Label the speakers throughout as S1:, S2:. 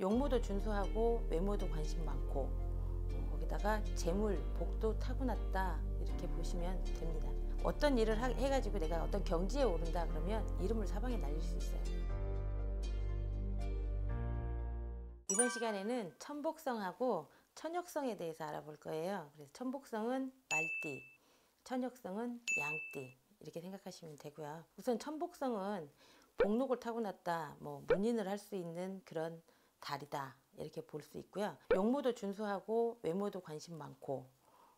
S1: 용모도 준수하고 외모도 관심 많고 어, 거기다가 재물, 복도 타고났다 이렇게 보시면 됩니다. 어떤 일을 하- 해가지고 내가 어떤 경지에 오른다 그러면 이름을 사방에 날릴 수 있어요. 이번 시간에는 천복성하고 천역성에 대해서 알아볼 거예요. 그래서 천복성은 말띠, 천역성은 양띠 이렇게 생각하시면 되고요. 우선 천복성은 복록을 타고났다, 뭐 문인을 할 수 있는 그런 달이다 이렇게 볼 수 있고요. 용모도 준수하고 외모도 관심 많고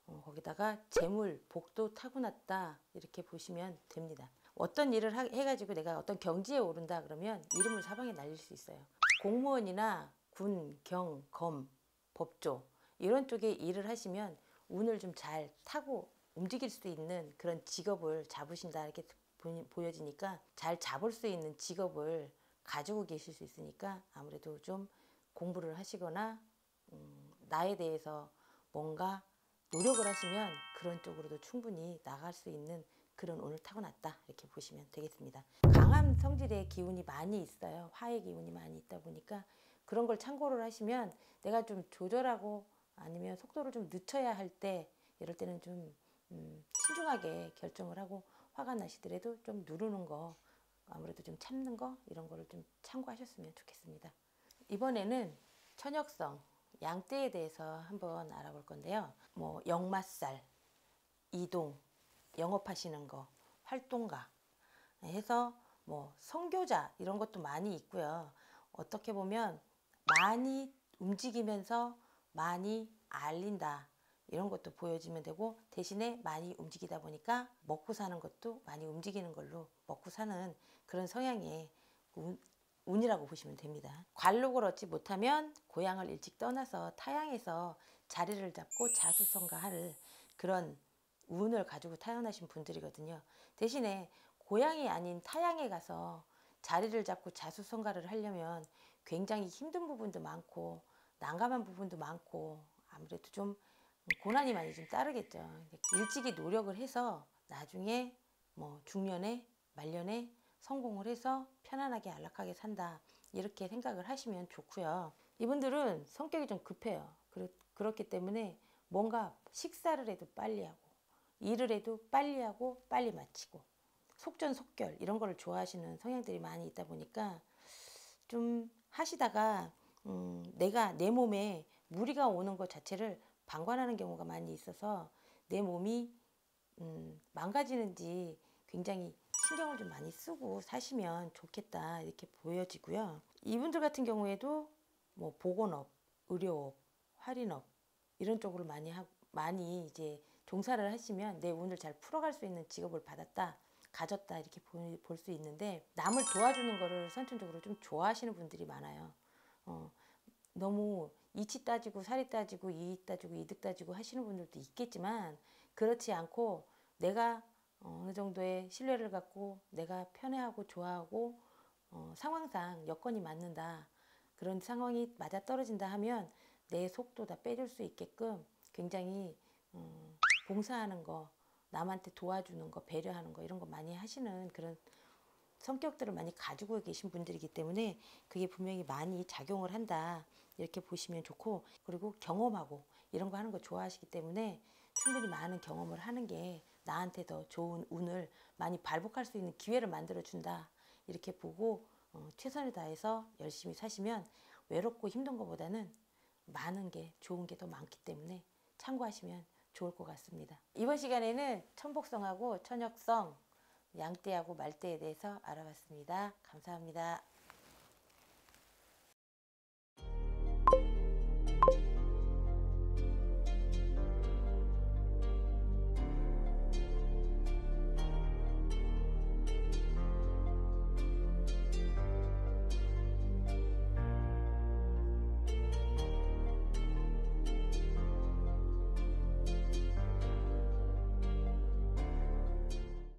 S1: 어, 거기다가 재물, 복도 타고났다 이렇게 보시면 됩니다. 어떤 일을 하- 해가지고 내가 어떤 경지에 오른다 그러면 이름을 사방에 날릴 수 있어요. 공무원이나 군, 경, 검, 법조 이런 쪽에 일을 하시면 운을 좀 잘 타고 움직일 수 있는 그런 직업을 잡으신다 이렇게 보- 보여지니까 잘 잡을 수 있는 직업을 가지고 계실 수 있으니까 아무래도 좀 공부를 하시거나 음, 나에 대해서 뭔가 노력을 하시면 그런 쪽으로도 충분히 나갈 수 있는 그런 운을 타고났다 이렇게 보시면 되겠습니다. 강한 성질의 기운이 많이 있어요. 화의 기운이 많이 있다 보니까 그런 걸 참고를 하시면 내가 좀 조절하고 아니면 속도를 좀 늦춰야 할 때 이럴 때는 좀 음, 신중하게 결정을 하고 화가 나시더라도 좀 누르는 거 아무래도 좀 참는 거 이런 거를 좀 참고하셨으면 좋겠습니다. 이번에는 천역성 양떼에 대해서 한번 알아볼 건데요. 뭐 역마살, 이동, 영업하시는 거, 활동가 해서 뭐 선교자 이런 것도 많이 있고요. 어떻게 보면 많이 움직이면서 많이 알린다 이런 것도 보여지면 되고 대신에 많이 움직이다 보니까 먹고 사는 것도 많이 움직이는 걸로 먹고 사는 그런 성향의 운, 운이라고 보시면 됩니다. 관록을 얻지 못하면 고향을 일찍 떠나서 타양에서 자리를 잡고 자수성가할 그런 운을 가지고 태어나신 분들이거든요. 대신에 고향이 아닌 타양에 가서 자리를 잡고 자수성가를 하려면 굉장히 힘든 부분도 많고 난감한 부분도 많고 아무래도 좀 고난이 많이 좀 따르겠죠. 일찍이 노력을 해서 나중에 뭐 중년에 말년에 성공을 해서 편안하게 안락하게 산다 이렇게 생각을 하시면 좋고요. 이분들은 성격이 좀 급해요. 그렇, 그렇기 때문에 뭔가 식사를 해도 빨리 하고 일을 해도 빨리 하고 빨리 마치고 속전속결 이런 거를 좋아하시는 성향들이 많이 있다 보니까 좀 하시다가 음, 내가 내 몸에 무리가 오는 것 자체를 방관하는 경우가 많이 있어서 내 몸이 음, 망가지는지 굉장히 신경을 좀 많이 쓰고 사시면 좋겠다 이렇게 보여지고요. 이분들 같은 경우에도 뭐 보건업, 의료업, 할인업 이런 쪽으로 많이 하, 많이 이제 종사를 하시면 내 운을 잘 풀어갈 수 있는 직업을 받았다. 가졌다 이렇게 볼 수 있는데 남을 도와주는 거를 선천적으로 좀 좋아하시는 분들이 많아요. 어, 너무 이치 따지고 살이 따지고 이익 따지고 이득 따지고 하시는 분들도 있겠지만 그렇지 않고 내가 어느 정도의 신뢰를 갖고 내가 편해하고 좋아하고 어, 상황상 여건이 맞는다 그런 상황이 맞아 떨어진다 하면 내 속도 다 빼줄 수 있게끔 굉장히 음, 봉사하는 거 남한테 도와주는 거 배려하는 거 이런 거 많이 하시는 그런 성격들을 많이 가지고 계신 분들이기 때문에 그게 분명히 많이 작용을 한다 이렇게 보시면 좋고 그리고 경험하고 이런 거 하는 거 좋아하시기 때문에 충분히 많은 경험을 하는 게 나한테 더 좋은 운을 많이 발복할 수 있는 기회를 만들어 준다 이렇게 보고 어, 최선을 다해서 열심히 사시면 외롭고 힘든 것보다는 많은 게 좋은 게 더 많기 때문에 참고하시면 좋을 것 같습니다. 이번 시간에는 천복성하고 천역성, 양떼하고 말떼에 대해서 알아봤습니다. 감사합니다.